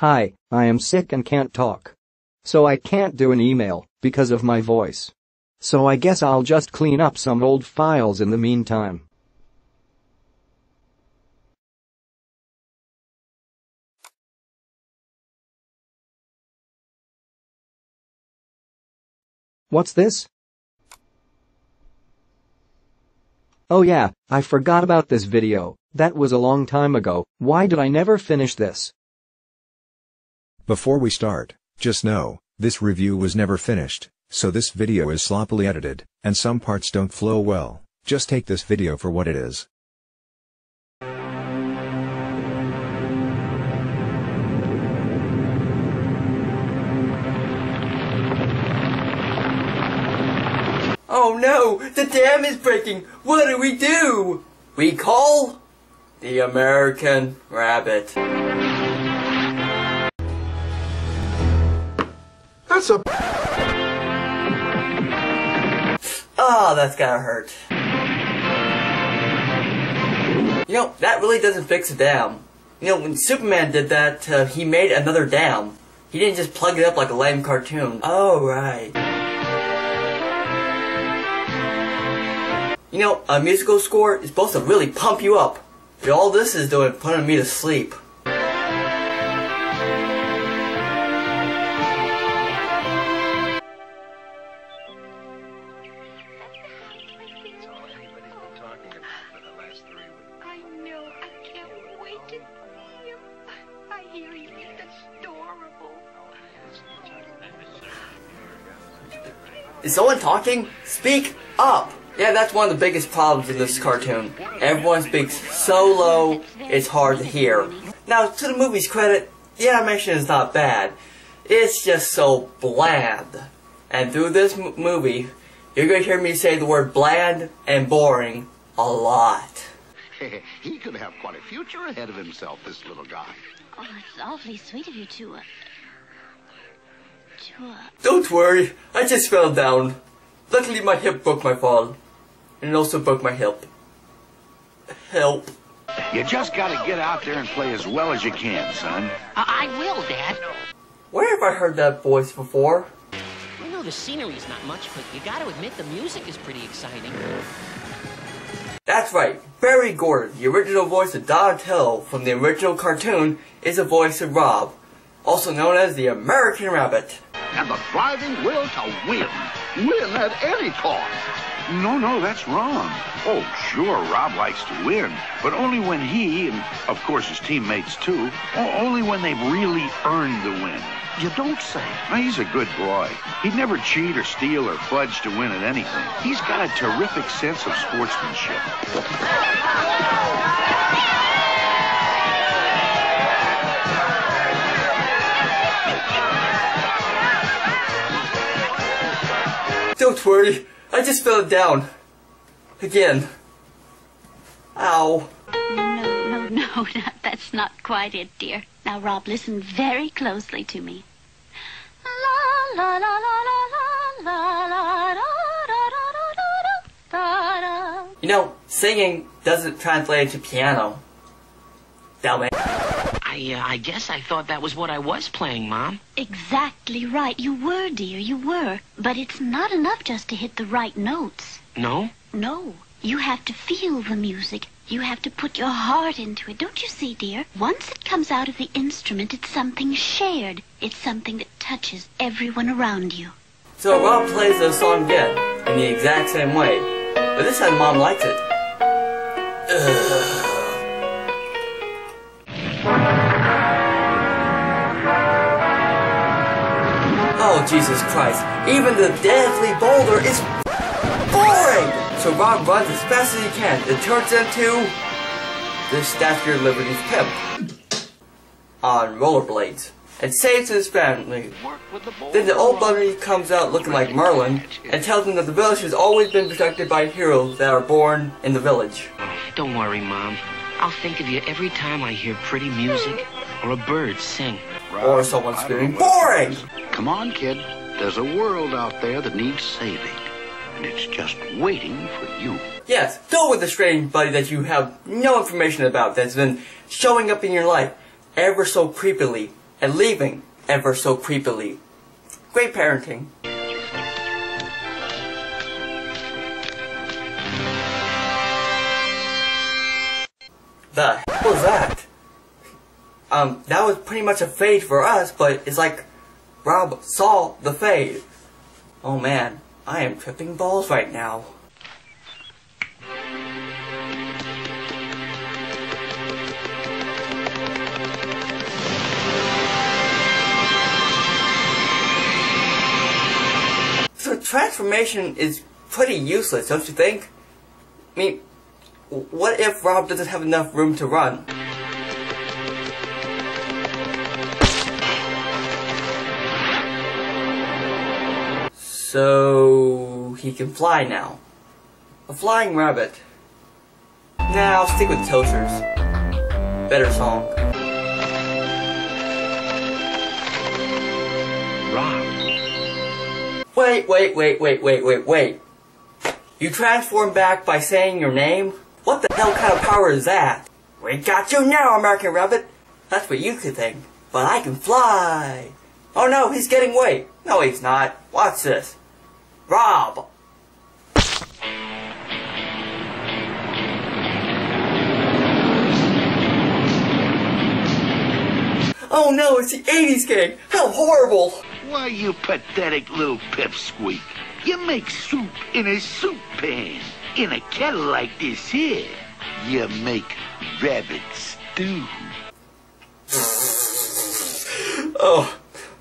Hi, I am sick and can't talk. So I can't do an email because of my voice. So I guess I'll just clean up some old files in the meantime. What's this? Oh yeah, I forgot about this video. That was a long time ago. Why did I never finish this? Before we start, just know, this review was never finished, so this video is sloppily edited, and some parts don't flow well. Just take this video for what it is. Oh no, the dam is breaking. What do we do? We call the American Rabbit. That's a. Oh, that's gotta hurt. You know, that really doesn't fix a dam. You know, when Superman did that, uh, he made another dam. He didn't just plug it up like a lame cartoon. Oh, right. You know, a musical score is supposed to really pump you up. But all this is doing putting me to sleep. Is someone talking? Speak up! Yeah, that's one of the biggest problems in this cartoon. Everyone speaks so low, it's hard to hear. Now, to the movie's credit, the animation is not bad. It's just so bland. And through this m- movie, you're going to hear me say the word bland and boring a lot. he could have quite a future ahead of himself, this little guy. Oh, it's awfully sweet of you to, uh, to, uh, Don't worry, I just fell down. Luckily my hip broke my fall. And it also broke my hip. Help. You just gotta get out there and play as well as you can, son. I, I will, Dad. Where have I heard that voice before? I know the scenery's not much, but you gotta admit the music is pretty exciting. That's right, Barry Gordon, the original voice of Donatello from the original cartoon, is the voice of Rob, also known as the American Rabbit. And the driving will to win. Win at any cost. No, no, that's wrong. Oh, sure, Rob likes to win, but only when he, and of course his teammates too, only when they've really earned the win. You don't say. Now, he's a good boy. He'd never cheat or steal or fudge to win at anything. He's got a terrific sense of sportsmanship. Don't worry, I just fell down. Again. Ow. no, no, no, that's not quite it, dear. Now, Rob, listen very closely to me. La, la, la. You know, singing doesn't translate into piano. Dumb it. I, uh, I guess I thought that was what I was playing, Mom. Exactly right. You were, dear, you were. But it's not enough just to hit the right notes. No? No, you have to feel the music. You have to put your heart into it. Don't you see, dear? Once it comes out of the instrument, it's something shared. It's something that touches everyone around you. So Rob plays the song again, in the exact same way. But this time Mom likes it. Ugh. Oh, Jesus Christ. Even the deadly boulder is boring! So Rob runs as fast as he can and turns into the Statue of Liberty's pimp on rollerblades and saves his family. Then the old bunny comes out looking like Merlin and tells him that the village has always been protected by heroes that are born in the village. Don't worry, Mom. I'll think of you every time I hear pretty music or a bird sing. Or someone screaming, BORING! Come on, kid. There's a world out there that needs saving. And it's just waiting for you. Yes, go with the strange buddy that you have no information about that's been showing up in your life ever so creepily and leaving ever so creepily. Great parenting. The hell was that? Um, that was pretty much a fade for us, but it's like Rob saw the fade. Oh man, I am tripping balls right now. So transformation is pretty useless, don't you think? I mean, what if Rob doesn't have enough room to run? So he can fly now. A flying rabbit. Now I'll stick with Toasters. Better song. Wait, wait, wait, wait, wait, wait, wait. You transform back by saying your name? What the hell kind of power is that? We got you now, American Rabbit. That's what you could think. But I can fly. Oh no, he's getting away. No, he's not. Watch this. Rob. Oh no, it's the 80s gang. How horrible. Why, you pathetic little pipsqueak. You make soup in a soup pan. In a kettle like this here, you make rabbit stew. Oh,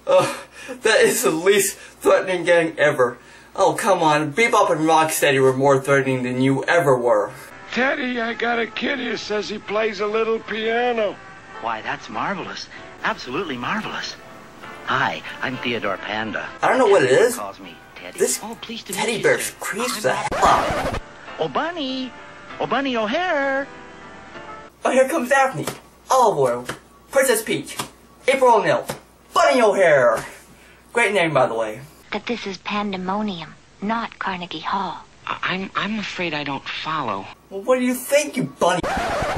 oh, that is the least threatening gang ever. Oh, come on. Bebop and Rocksteady were more threatening than you ever were. Teddy, I got a kid here says he plays a little piano. Why, that's marvelous. Absolutely marvelous. Hi, I'm Theodore Panda. I don't know what it is. Calls me Teddy. This oh, pleased to teddy bear creeps the hell out. Oh, Bunny. Oh, Bunny O'Hare. Oh, here comes Daphne. Olive Oyl. Princess Peach. April O'Neil. Bunny O'Hare. Great name, by the way. That this is pandemonium, not Carnegie Hall. I- I'm I'm afraid I don't follow. Well, what do you think, you bunny?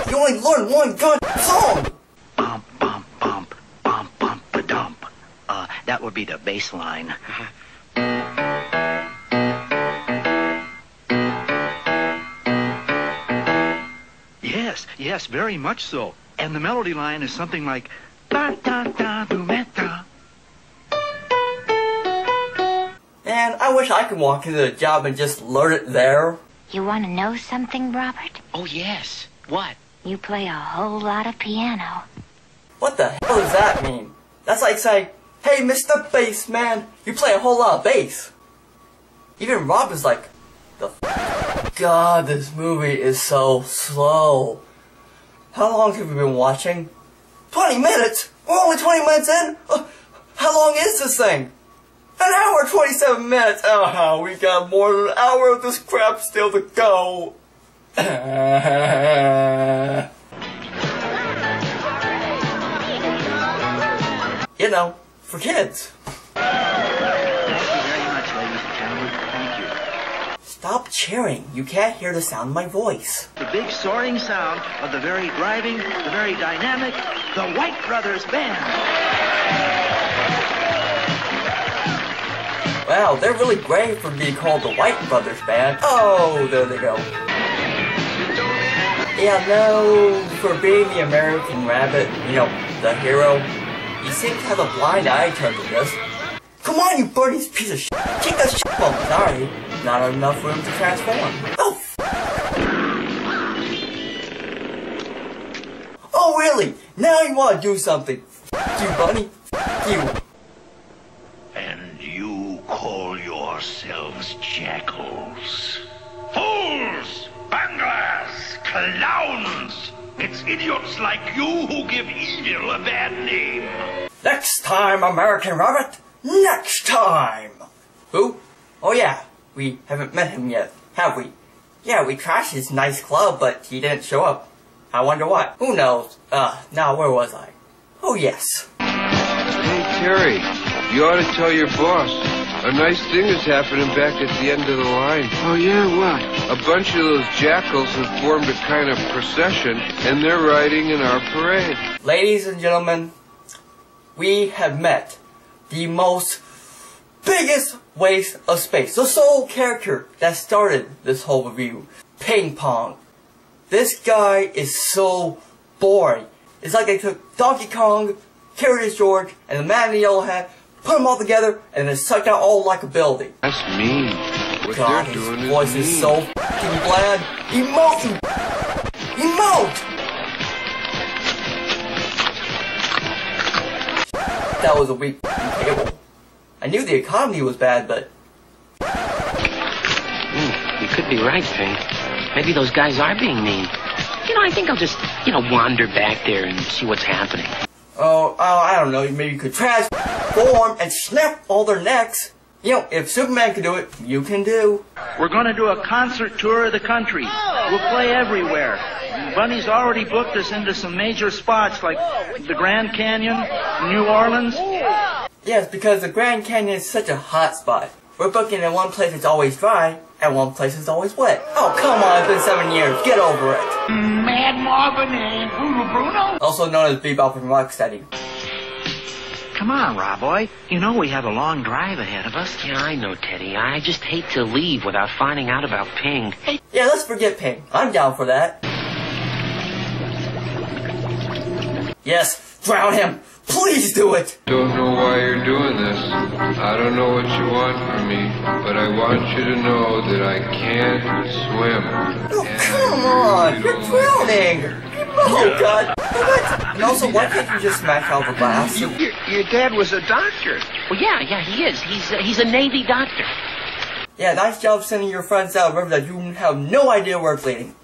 You only learned one good song. Bump, bump, bump, bump, bump, a dump. Uh, that would be the bass line. yes, yes, very much so. And the melody line is something like da da da do Man, I wish I could walk into the job and just learn it there. You want to know something, Robert? Oh yes. What? You play a whole lot of piano. What the hell does that mean? That's like saying, hey, Mr. Bass Man, you play a whole lot of bass. Even Rob is like, the f- God, this movie is so slow. How long have we been watching? 20 minutes? We're only 20 minutes in? Uh, how long is this thing? An hour, 27 minutes. Oh, we got more than an hour of this crap still to go. you know, for kids. Thank you very much, ladies and gentlemen. Thank you. Stop cheering. You can't hear the sound of my voice. The big soaring sound of the very driving, the very dynamic, the White Brothers Band. Wow, they're really brave for being called the White Brothers Band. Oh, there they go. Yeah, no, for being the American Rabbit, you know, the hero, you seem to have a blind eye to this. Come on, you Bernie's piece of shit. Kick that shit. Well, sorry. Not enough room to transform. Oh, Oh, really? Now you want to do something. F- you, Bunny. F- you. And you call yourselves jackals? Fools! Bunglers! Clowns! It's idiots like you who give evil a bad name. Next time, American Rabbit. Next time. Who? Oh yeah, we haven't met him yet, have we? Yeah, we crashed his nice club, but he didn't show up. I wonder what. Who knows? Uh, now where was I? Oh yes. Hey, Terry, you ought to tell your boss. A nice thing is happening back at the end of the line. Oh, yeah, what? A bunch of those jackals have formed a kind of procession, and they're riding in our parade. Ladies and gentlemen, we have met the most biggest waste of space. The sole character that started this whole review, Ping Pong. This guy is so boring. It's like they took Donkey Kong, Curious George, and the man in the yellow hat, put them all together, and then sucked out all like a building. That's mean. What God, they're his doing voice is is so fucking bland. Emote, you Emote! That was a weak cable. I knew the economy was bad, but Mm, you could be right, Ping. Maybe those guys are being mean. You know, I think I'll just, you know, wander back there and see what's happening. Oh, oh, I don't know. Maybe you could transform and snap all their necks. You know, if Superman could do it, you can do. We're going to do a concert tour of the country. We'll play everywhere. Bunny's already booked us into some major spots like the Grand Canyon, New Orleans. Yes, because the Grand Canyon is such a hot spot. We're booking in one place that's always dry, and one place that's always wet. Oh, come on, it's been seven years. Get over it. Mad Marvin and Bruno Bruno. Also known as Bebop and Rocksteady. Come on, Rob boy. You know we have a long drive ahead of us. Yeah, I know, Teddy. I just hate to leave without finding out about Ping. Hey. Yeah, let's forget Ping. I'm down for that. Yes, drown him. Please do it. Don't know why you're doing this. I don't know what you want from me, but I want you to know that I can't swim. Oh, come on. You're drowning. Oh, God. What? And also, why can't you just smash out the glass? Your, your dad was a doctor. Well, yeah, yeah, he is. He's uh, he's a Navy doctor. Yeah, nice job sending your friends out Remember that you have no idea where it's leading.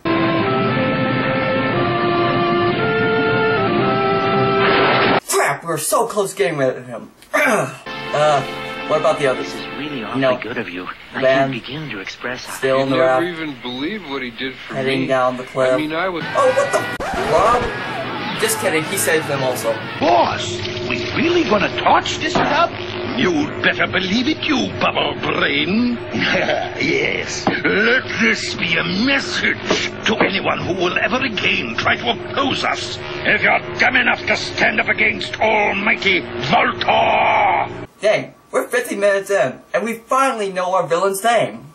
We were so close to getting rid of him. uh, what about the others? This is really awfully No. good of you. I Van. can't begin to express how Still in You the never raft, even believe what he did for heading me. down the cliff. I mean, I was. Oh, what the f- Rob? Just kidding, he saved them also. Boss, we really gonna torch this job? You'd better believe it, you bubble brain. yes. Let this be a message to anyone who will ever again try to oppose us. If you're dumb enough to stand up against Almighty Vultor. Dang, we're 50 minutes in, and we finally know our villain's name.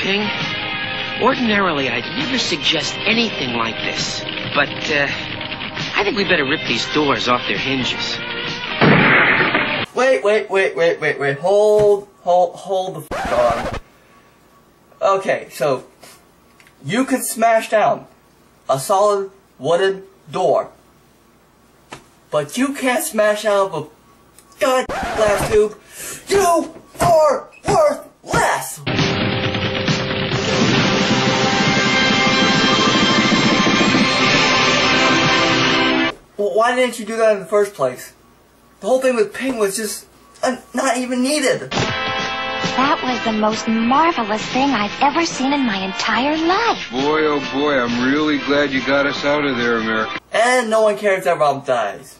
Ping. Ordinarily, I'd never suggest anything like this, but uh, I think we better rip these doors off their hinges. Wait, wait, wait, wait, wait, wait. Hold, hold, hold the f on. Okay, so you could smash down a solid wooden door, but you can't smash out a god glass tube. You are worth less. Well, why didn't you do that in the first place? The whole thing with Ping was just uh, not even needed. That was the most marvelous thing I've ever seen in my entire life. Boy, oh boy, I'm really glad you got us out of there, America. And no one cares that Rob dies.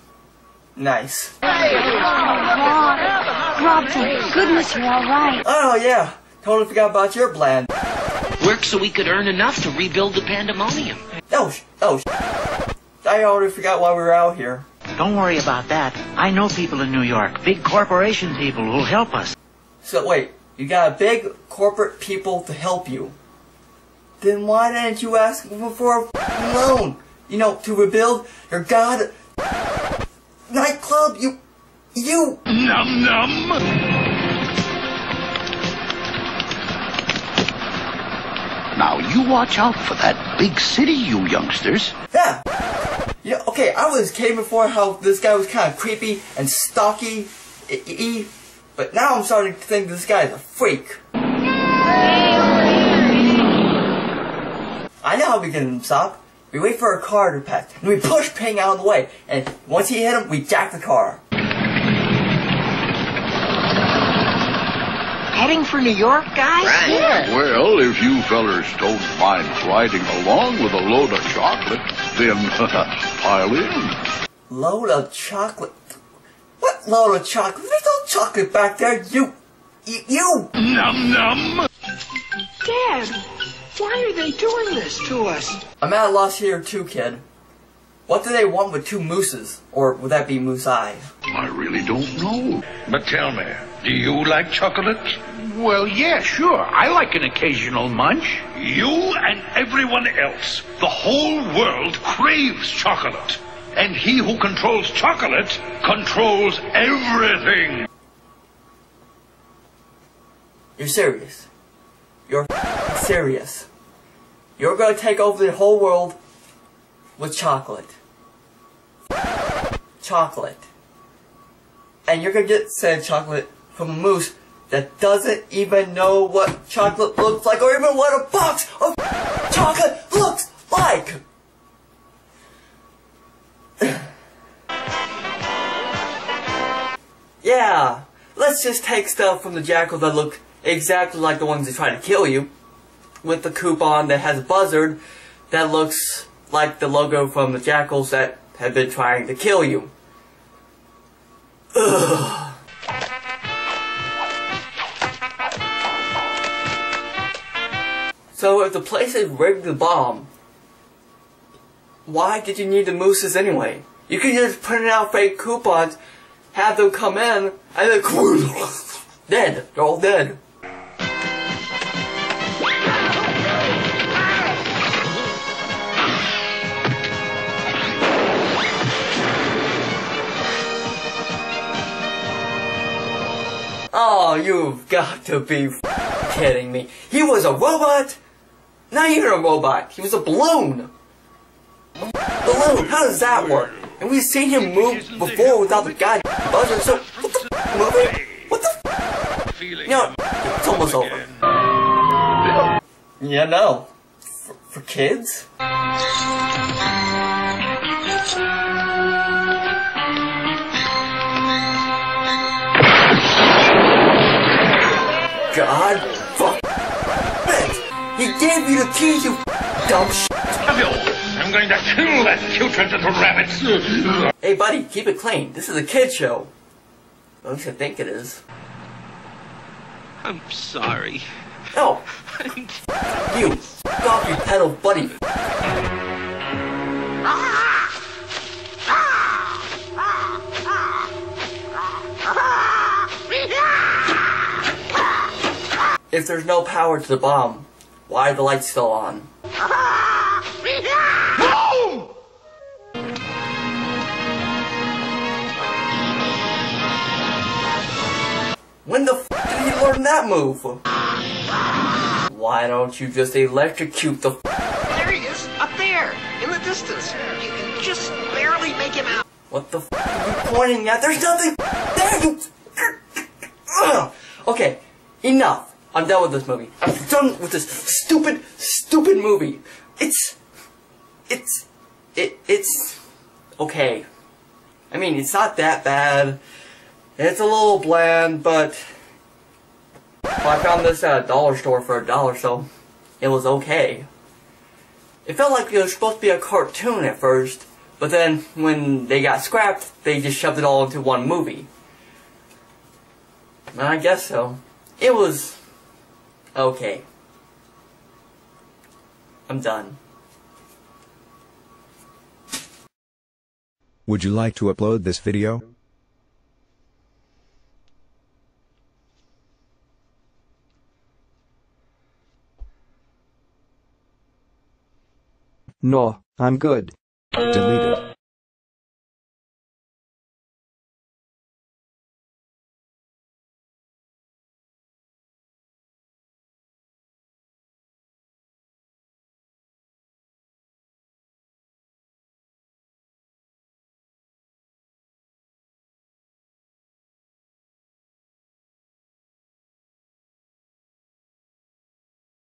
Nice. Oh, Rob, Rob, thank goodness you're all right. Oh yeah, totally forgot about your plan. Work so we could earn enough to rebuild the pandemonium. Oh, sh- oh, sh- I already forgot why we were out here. Don't worry about that. I know people in New York, big corporation people who'll help us. So wait, you got big corporate people to help you. Then why didn't you ask for- for a loan? You know, to rebuild your god nightclub. You, you. Num num. Now you watch out for that big city, you youngsters. Yeah. Yeah, okay, I was kidding before how this guy was kind of creepy and stocky, e- e- but now I'm starting to think this guy is a freak. I know how we get him to stop. We wait for a car to pass, and we push Ping out of the way, and once he hit him, we jack the car. Heading for New York, guys? Right. Well, if you fellers don't mind riding along with a load of chocolate, then pile in. Load of chocolate. What load of chocolate? There's no chocolate back there. You, you, you. Num num. Dad, Why are they doing this to us? I'm at a loss here too, kid. What do they want with two mooses? Or would that be moose eye? I really don't know. But tell me, do you like chocolate? Well, yeah, sure. I like an occasional munch. You and everyone else, the whole world craves chocolate. And he who controls chocolate controls everything. You're serious. You're serious. You're gonna take over the whole world with chocolate. Chocolate. And you're gonna get said chocolate from a moose that doesn't even know what chocolate looks like or even what a box of chocolate looks like! yeah, let's just take stuff from the jackals that look exactly like the ones that try to kill you. With the coupon that has a buzzard that looks like the logo from the jackals that have been trying to kill you. Ugh. So if the place is rigged to the bomb, why did you need the mooses anyway? You could just print out fake coupons, have them come in, and then dead. They're all dead. Oh, you've got to be kidding me. He was a robot? Not even a robot. He was a balloon. Balloon, how does that work? And we've seen him move before without the god buzzer, so what the movie? What the You know, it's almost over. Yeah, no. For, for kids? God! He gave you the keys, you dumb sh I'm going to kill that putrid little rabbit. Hey buddy, keep it clean. This is a kid show. At least I think it is. I'm sorry. No! you! F off, you pedal buddy! If there's no power to the bomb, why are the lights still on? When the f did he learn that move? Why don't you just electrocute the f There he is, up there, in the distance. You can just barely make him out. What the f are you pointing at? There's nothing there, you... Okay, enough. I'm done with this movie. I'm done with this stupid, stupid movie. It's... It's... It, it's... Okay. I mean, it's not that bad. It's a little bland, but... Well, I found this at a dollar store for a dollar, so it was okay. It felt like it was supposed to be a cartoon at first, but then when they got scrapped, they just shoved it all into one movie. I guess so. It was okay. I'm done. Would you like to upload this video? No, I'm good. Deleted.